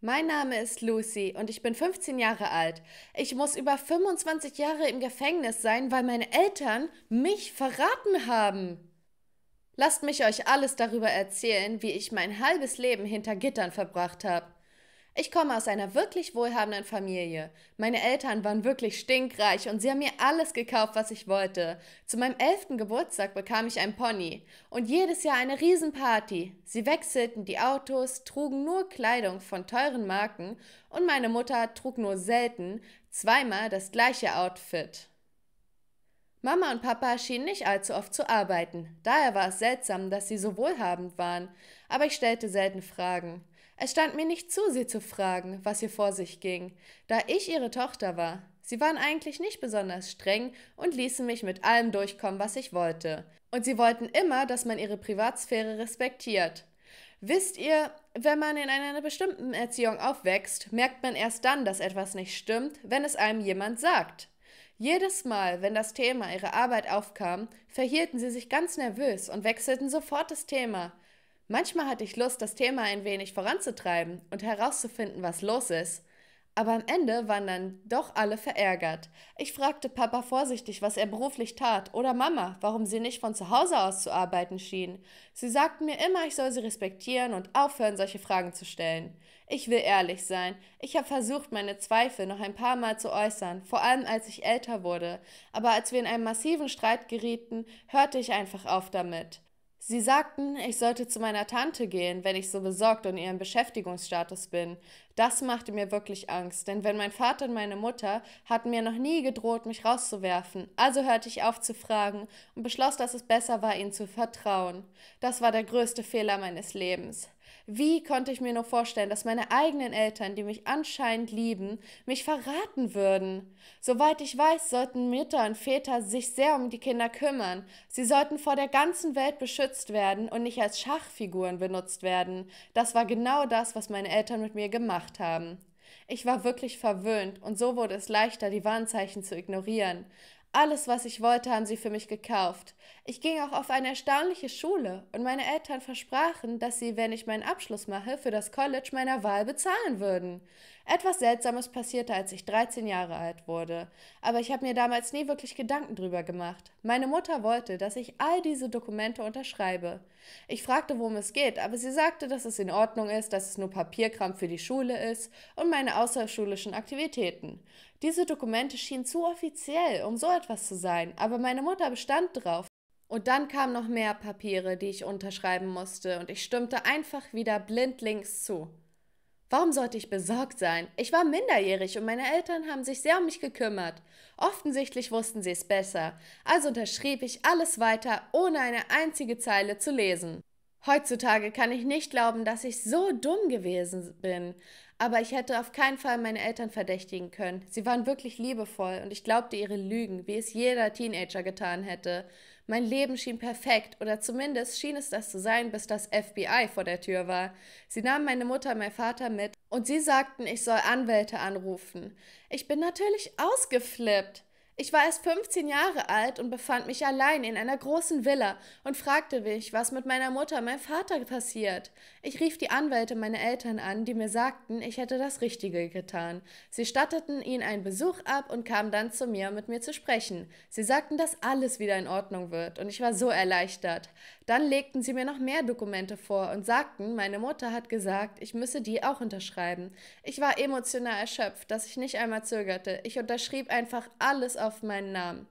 Mein Name ist Lucy und ich bin 15 Jahre alt. Ich muss über 25 Jahre im Gefängnis sein, weil meine Eltern mich verraten haben. Lasst mich euch alles darüber erzählen, wie ich mein halbes Leben hinter Gittern verbracht habe. Ich komme aus einer wirklich wohlhabenden Familie. Meine Eltern waren wirklich stinkreich und sie haben mir alles gekauft, was ich wollte. Zu meinem elften Geburtstag bekam ich ein Pony und jedes Jahr eine Riesenparty. Sie wechselten die Autos, trugen nur Kleidung von teuren Marken und meine Mutter trug nur selten zweimal das gleiche Outfit. Mama und Papa schienen nicht allzu oft zu arbeiten. Daher war es seltsam, dass sie so wohlhabend waren, aber ich stellte selten Fragen. Es stand mir nicht zu, sie zu fragen, was hier vor sich ging, da ich ihre Tochter war. Sie waren eigentlich nicht besonders streng und ließen mich mit allem durchkommen, was ich wollte. Und sie wollten immer, dass man ihre Privatsphäre respektiert. Wisst ihr, wenn man in einer bestimmten Erziehung aufwächst, merkt man erst dann, dass etwas nicht stimmt, wenn es einem jemand sagt. Jedes Mal, wenn das Thema ihrer Arbeit aufkam, verhielten sie sich ganz nervös und wechselten sofort das Thema. Manchmal hatte ich Lust, das Thema ein wenig voranzutreiben und herauszufinden, was los ist. Aber am Ende waren dann doch alle verärgert. Ich fragte Papa vorsichtig, was er beruflich tat, oder Mama, warum sie nicht von zu Hause aus zu arbeiten schien. Sie sagten mir immer, ich soll sie respektieren und aufhören, solche Fragen zu stellen. Ich will ehrlich sein. Ich habe versucht, meine Zweifel noch ein paar Mal zu äußern, vor allem als ich älter wurde. Aber als wir in einen massiven Streit gerieten, hörte ich einfach auf damit. Sie sagten, ich sollte zu meiner Tante gehen, wenn ich so besorgt um ihren Beschäftigungsstatus bin. Das machte mir wirklich Angst, denn wenn mein Vater und meine Mutter hatten mir noch nie gedroht, mich rauszuwerfen. Also hörte ich auf zu fragen und beschloss, dass es besser war, ihnen zu vertrauen. Das war der größte Fehler meines Lebens. Wie konnte ich mir nur vorstellen, dass meine eigenen Eltern, die mich anscheinend lieben, mich verraten würden? Soweit ich weiß, sollten Mütter und Väter sich sehr um die Kinder kümmern. Sie sollten vor der ganzen Welt beschützt werden und nicht als Schachfiguren benutzt werden. Das war genau das, was meine Eltern mit mir gemacht haben. Ich war wirklich verwöhnt, und so wurde es leichter, die Warnzeichen zu ignorieren. Alles, was ich wollte, haben sie für mich gekauft. Ich ging auch auf eine erstaunliche Schule und meine Eltern versprachen, dass sie, wenn ich meinen Abschluss mache, für das College meiner Wahl bezahlen würden. Etwas Seltsames passierte, als ich 13 Jahre alt wurde, aber ich habe mir damals nie wirklich Gedanken drüber gemacht. Meine Mutter wollte, dass ich all diese Dokumente unterschreibe. Ich fragte, worum es geht, aber sie sagte, dass es in Ordnung ist, dass es nur Papierkram für die Schule ist und meine außerschulischen Aktivitäten. Diese Dokumente schienen zu offiziell, um so etwas zu sein, aber meine Mutter bestand drauf. Und dann kamen noch mehr Papiere, die ich unterschreiben musste, und ich stimmte einfach wieder blindlings zu. Warum sollte ich besorgt sein? Ich war minderjährig und meine Eltern haben sich sehr um mich gekümmert. Offensichtlich wussten sie es besser, also unterschrieb ich alles weiter, ohne eine einzige Zeile zu lesen. Heutzutage kann ich nicht glauben, dass ich so dumm gewesen bin. Aber ich hätte auf keinen Fall meine Eltern verdächtigen können. Sie waren wirklich liebevoll und ich glaubte ihre Lügen, wie es jeder Teenager getan hätte. Mein Leben schien perfekt, oder zumindest schien es das zu sein, bis das FBI vor der Tür war. Sie nahmen meine Mutter und mein Vater mit und sie sagten, ich soll Anwälte anrufen. Ich bin natürlich ausgeflippt. Ich war erst 15 Jahre alt und befand mich allein in einer großen Villa und fragte mich, was mit meiner Mutter meinem Vater passiert. Ich rief die Anwälte meiner Eltern an, die mir sagten, ich hätte das Richtige getan. Sie statteten ihnen einen Besuch ab und kamen dann zu mir, um mit mir zu sprechen. Sie sagten, dass alles wieder in Ordnung wird, und ich war so erleichtert. Dann legten sie mir noch mehr Dokumente vor und sagten, meine Mutter hat gesagt, ich müsse die auch unterschreiben. Ich war emotional erschöpft, dass ich nicht einmal zögerte. Ich unterschrieb einfach alles auf auf meinen Namen.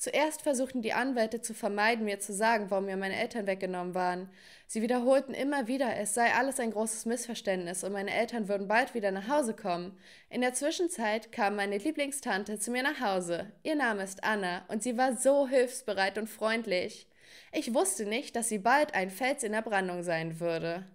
Zuerst versuchten die Anwälte zu vermeiden, mir zu sagen, warum mir meine Eltern weggenommen waren. Sie wiederholten immer wieder, es sei alles ein großes Missverständnis und meine Eltern würden bald wieder nach Hause kommen. In der Zwischenzeit kam meine Lieblingstante zu mir nach Hause. Ihr Name ist Anna und sie war so hilfsbereit und freundlich. Ich wusste nicht, dass sie bald ein Fels in der Brandung sein würde.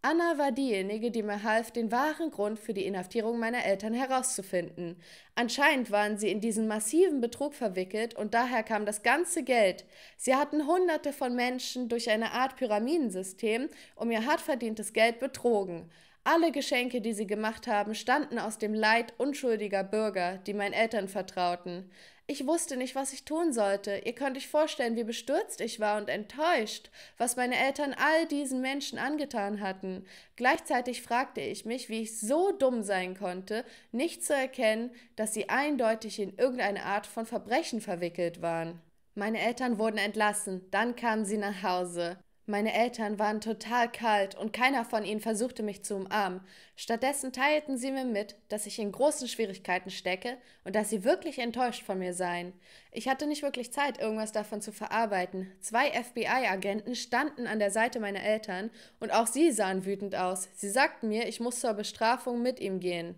Anna war diejenige, die mir half, den wahren Grund für die Inhaftierung meiner Eltern herauszufinden. Anscheinend waren sie in diesen massiven Betrug verwickelt und daher kam das ganze Geld. Sie hatten Hunderte von Menschen durch eine Art Pyramidensystem um ihr hart verdientes Geld betrogen. Alle Geschenke, die sie gemacht haben, standen aus dem Leid unschuldiger Bürger, die meinen Eltern vertrauten. Ich wusste nicht, was ich tun sollte. Ihr könnt euch vorstellen, wie bestürzt ich war und enttäuscht, was meine Eltern all diesen Menschen angetan hatten. Gleichzeitig fragte ich mich, wie ich so dumm sein konnte, nicht zu erkennen, dass sie eindeutig in irgendeine Art von Verbrechen verwickelt waren. Meine Eltern wurden entlassen, dann kamen sie nach Hause. Meine Eltern waren total kalt und keiner von ihnen versuchte mich zu umarmen. Stattdessen teilten sie mir mit, dass ich in großen Schwierigkeiten stecke und dass sie wirklich enttäuscht von mir seien. Ich hatte nicht wirklich Zeit, irgendwas davon zu verarbeiten. Zwei FBI-Agenten standen an der Seite meiner Eltern und auch sie sahen wütend aus. Sie sagten mir, ich muss zur Bestrafung mit ihm gehen.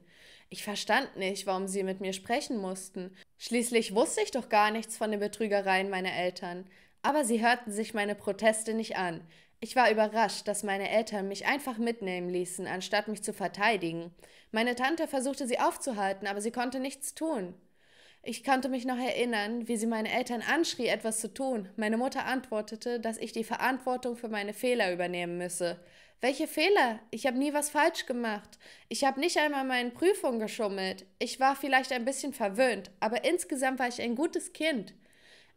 Ich verstand nicht, warum sie mit mir sprechen mussten. Schließlich wusste ich doch gar nichts von den Betrügereien meiner Eltern. Aber sie hörten sich meine Proteste nicht an. Ich war überrascht, dass meine Eltern mich einfach mitnehmen ließen, anstatt mich zu verteidigen. Meine Tante versuchte sie aufzuhalten, aber sie konnte nichts tun. Ich konnte mich noch erinnern, wie sie meine Eltern anschrie, etwas zu tun. Meine Mutter antwortete, dass ich die Verantwortung für meine Fehler übernehmen müsse. Welche Fehler? Ich habe nie was falsch gemacht. Ich habe nicht einmal meinen Prüfungen geschummelt. Ich war vielleicht ein bisschen verwöhnt, aber insgesamt war ich ein gutes Kind.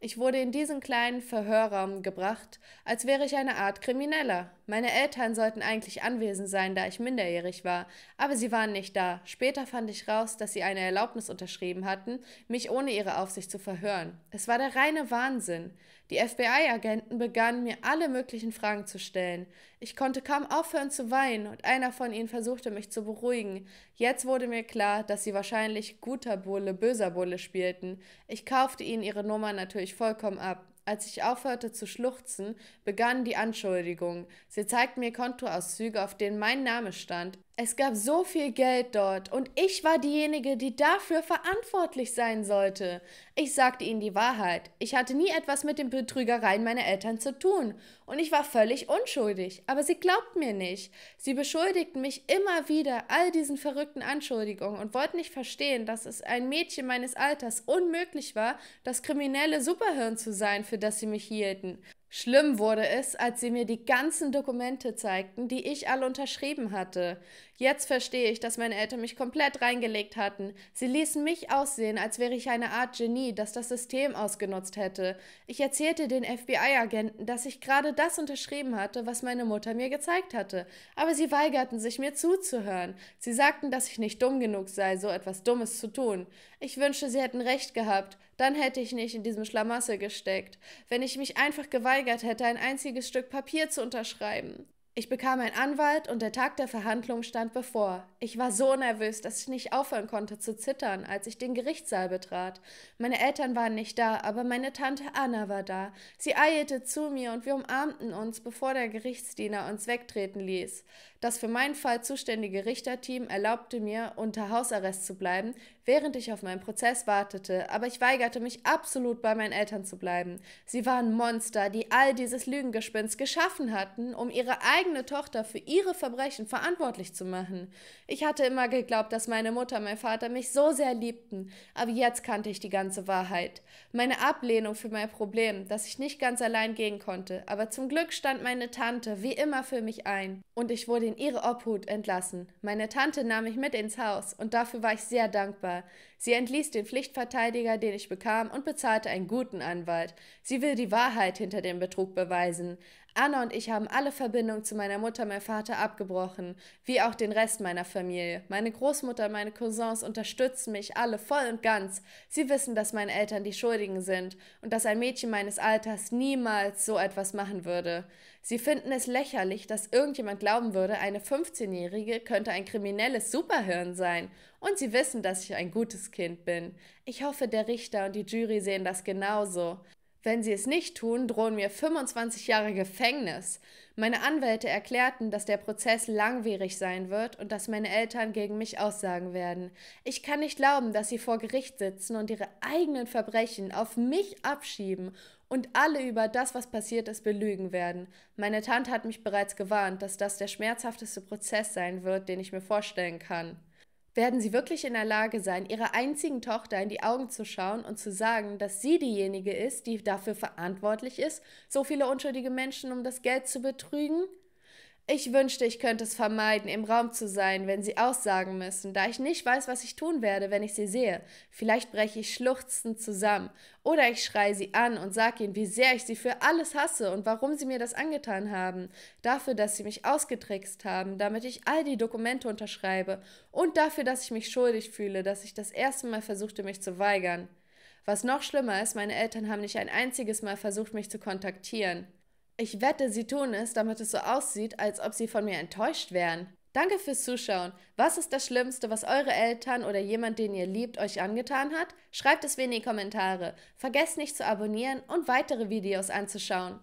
Ich wurde in diesen kleinen Verhörraum gebracht, als wäre ich eine Art Krimineller. Meine Eltern sollten eigentlich anwesend sein, da ich minderjährig war, aber sie waren nicht da. Später fand ich raus, dass sie eine Erlaubnis unterschrieben hatten, mich ohne ihre Aufsicht zu verhören. Es war der reine Wahnsinn. Die FBI-Agenten begannen mir alle möglichen Fragen zu stellen. Ich konnte kaum aufhören zu weinen und einer von ihnen versuchte mich zu beruhigen. Jetzt wurde mir klar, dass sie wahrscheinlich guter Bulle, böser Bulle spielten. Ich kaufte ihnen ihre Nummer natürlich vollkommen ab. Als ich aufhörte zu schluchzen, begannen die Anschuldigungen. Sie zeigten mir Kontoauszüge, auf denen mein Name stand. Es gab so viel Geld dort und ich war diejenige, die dafür verantwortlich sein sollte. Ich sagte ihnen die Wahrheit. Ich hatte nie etwas mit den Betrügereien meiner Eltern zu tun und ich war völlig unschuldig, aber sie glaubten mir nicht. Sie beschuldigten mich immer wieder all diesen verrückten Anschuldigungen und wollten nicht verstehen, dass es ein Mädchen meines Alters unmöglich war, das kriminelle Superhirn zu sein, für das sie mich hielten. Schlimm wurde es, als sie mir die ganzen Dokumente zeigten, die ich alle unterschrieben hatte. Jetzt verstehe ich, dass meine Eltern mich komplett reingelegt hatten. Sie ließen mich aussehen, als wäre ich eine Art Genie, das das System ausgenutzt hätte. Ich erzählte den FBI-Agenten, dass ich gerade das unterschrieben hatte, was meine Mutter mir gezeigt hatte. Aber sie weigerten sich, mir zuzuhören. Sie sagten, dass ich nicht dumm genug sei, so etwas Dummes zu tun. Ich wünschte, sie hätten recht gehabt. Dann hätte ich nicht in diesem Schlamassel gesteckt, wenn ich mich einfach geweigert hätte, ein einziges Stück Papier zu unterschreiben. Ich bekam einen Anwalt und der Tag der Verhandlung stand bevor. Ich war so nervös, dass ich nicht aufhören konnte zu zittern, als ich den Gerichtssaal betrat. Meine Eltern waren nicht da, aber meine Tante Anna war da. Sie eilte zu mir und wir umarmten uns, bevor der Gerichtsdiener uns wegtreten ließ. Das für meinen Fall zuständige Richterteam erlaubte mir, unter Hausarrest zu bleiben, während ich auf meinen Prozess wartete, aber ich weigerte mich absolut bei meinen Eltern zu bleiben. Sie waren Monster, die all dieses Lügengespinst geschaffen hatten, um ihre eigene Tochter für ihre Verbrechen verantwortlich zu machen. Ich hatte immer geglaubt, dass meine Mutter und mein Vater mich so sehr liebten, aber jetzt kannte ich die ganze Wahrheit. Meine Ablehnung für mein Problem, dass ich nicht ganz allein gehen konnte, aber zum Glück stand meine Tante wie immer für mich ein, und ich wurde in ihre Obhut entlassen. Meine Tante nahm mich mit ins Haus, und dafür war ich sehr dankbar. Sie entließ den Pflichtverteidiger, den ich bekam, und bezahlte einen guten Anwalt. Sie will die Wahrheit hinter dem Betrug beweisen. Anna und ich haben alle Verbindung zu meiner Mutter, meinem Vater abgebrochen, wie auch den Rest meiner Familie. Meine Großmutter meine Cousins unterstützen mich alle voll und ganz. Sie wissen, dass meine Eltern die Schuldigen sind und dass ein Mädchen meines Alters niemals so etwas machen würde. Sie finden es lächerlich, dass irgendjemand glauben würde, eine 15-Jährige könnte ein kriminelles Superhirn sein. Und sie wissen, dass ich ein gutes Kind bin. Ich hoffe, der Richter und die Jury sehen das genauso. Wenn sie es nicht tun, drohen mir 25 Jahre Gefängnis. Meine Anwälte erklärten, dass der Prozess langwierig sein wird und dass meine Eltern gegen mich aussagen werden. Ich kann nicht glauben, dass sie vor Gericht sitzen und ihre eigenen Verbrechen auf mich abschieben und alle über das, was passiert ist, belügen werden. Meine Tante hat mich bereits gewarnt, dass das der schmerzhafteste Prozess sein wird, den ich mir vorstellen kann. Werden sie wirklich in der Lage sein, ihrer einzigen Tochter in die Augen zu schauen und zu sagen, dass sie diejenige ist, die dafür verantwortlich ist, so viele unschuldige Menschen um das Geld zu betrügen? Ich wünschte, ich könnte es vermeiden, im Raum zu sein, wenn sie aussagen müssen, da ich nicht weiß, was ich tun werde, wenn ich sie sehe. Vielleicht breche ich schluchzend zusammen. Oder ich schreie sie an und sage ihnen, wie sehr ich sie für alles hasse und warum sie mir das angetan haben. Dafür, dass sie mich ausgetrickst haben, damit ich all die Dokumente unterschreibe. Und dafür, dass ich mich schuldig fühle, dass ich das erste Mal versuchte, mich zu weigern. Was noch schlimmer ist, meine Eltern haben nicht ein einziges Mal versucht, mich zu kontaktieren. Ich wette, sie tun es, damit es so aussieht, als ob sie von mir enttäuscht wären. Danke fürs Zuschauen. Was ist das Schlimmste, was eure Eltern oder jemand, den ihr liebt, euch angetan hat? Schreibt es mir in die Kommentare. Vergesst nicht zu abonnieren und weitere Videos anzuschauen.